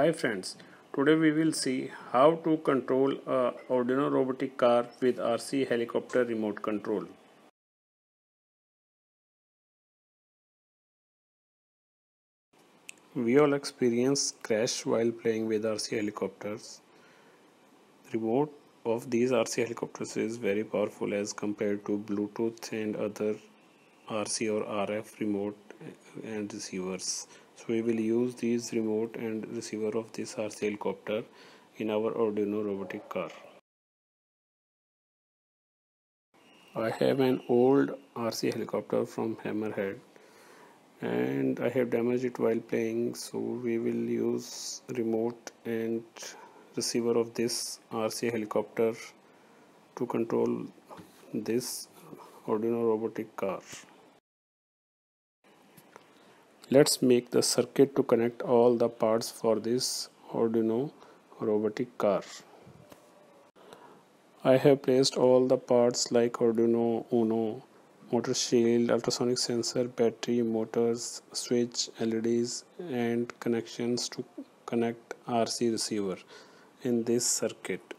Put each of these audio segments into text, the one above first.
Hi friends, today we will see how to control a Arduino robotic car with RC helicopter remote control. We all experience crash while playing with RC helicopters. Remote of these RC helicopters is very powerful as compared to Bluetooth and other RC or RF remote and receivers. So we will use these remote and receiver of this RC helicopter in our Arduino robotic car. I have an old RC helicopter from Hammerhead and I have damaged it while playing so we will use remote and receiver of this RC helicopter to control this Arduino robotic car. Let's make the circuit to connect all the parts for this Arduino robotic car. I have placed all the parts like Arduino Uno motor shield, ultrasonic sensor, battery, motors, switch, LEDs and connections to connect RC receiver in this circuit.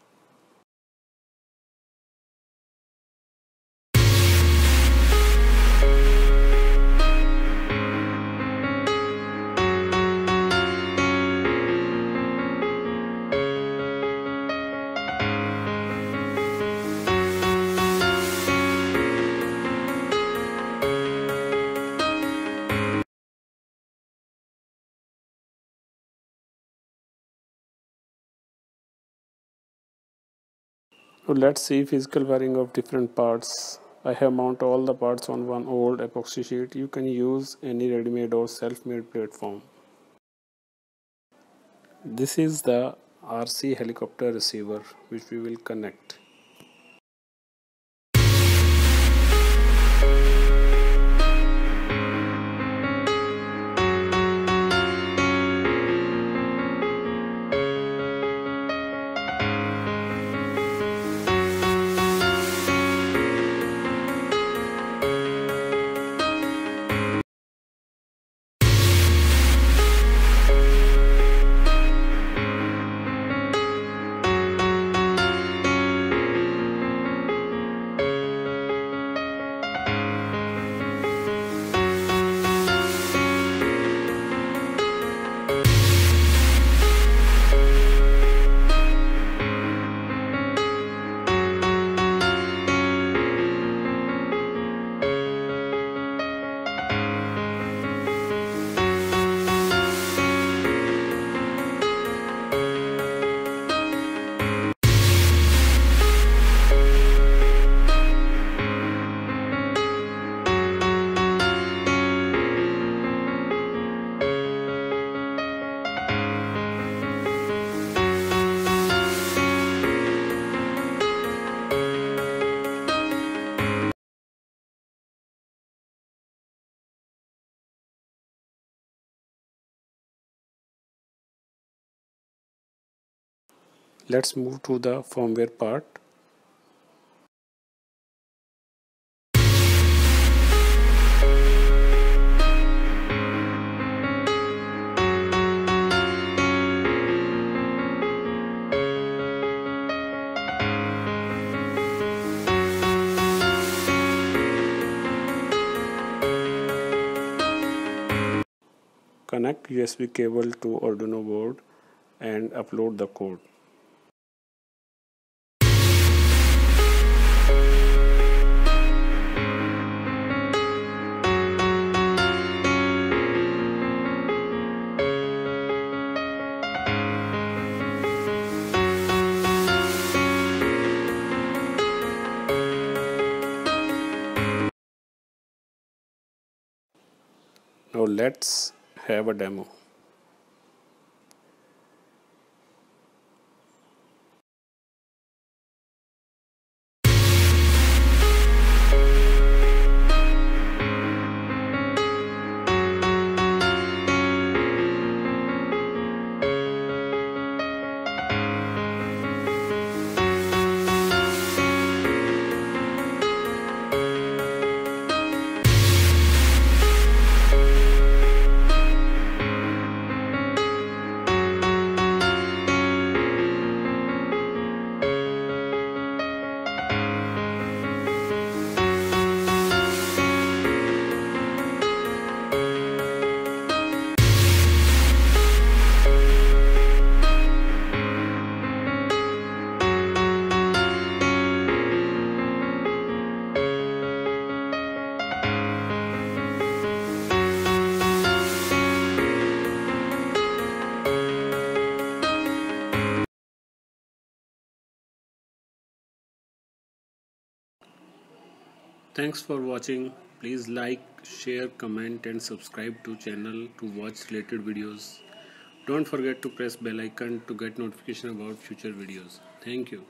So let's see physical wiring of different parts. I have mounted all the parts on one old epoxy sheet. You can use any ready-made or self-made platform. This is the RC helicopter receiver which we will connect. Let's move to the firmware part. Connect USB cable to Arduino board and upload the code. Now let's have a demo. Thanks for watching. Please like share comment and subscribe to channel to watch related videos. Don't forget to press bell icon to get notification about future videos. Thank you